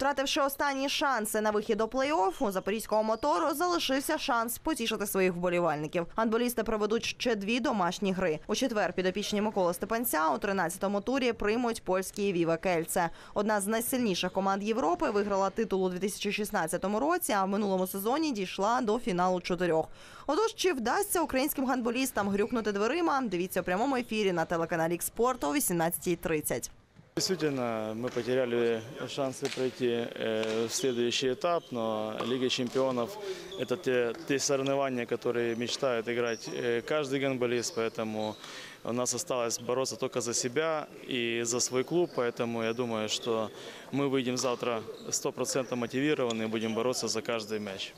Втративши останні шанси на вихід до плей-офф, у запорізького мотору залишився шанс потішити своїх вболівальників. Гандболісти проведуть ще дві домашні гри. У четвер підопічні Миколи Степанця у 13-му турі приймуть польські Віве Кельце. Одна з найсильніших команд Європи виграла титул у 2016 році, а в минулому сезоні дійшла до фіналу чотирьох. Отож, чи вдасться українським гандболістам грюкнути дверима? Дивіться у прямому ефірі на телеканалі «Спорт» о 18.30. Действительно, мы потеряли шансы пройти э, в следующий этап, но Лига чемпионов – это те, те соревнования, которые мечтает играть э, каждый гонболист, поэтому у нас осталось бороться только за себя и за свой клуб, поэтому я думаю, что мы выйдем завтра 100% мотивированные и будем бороться за каждый мяч.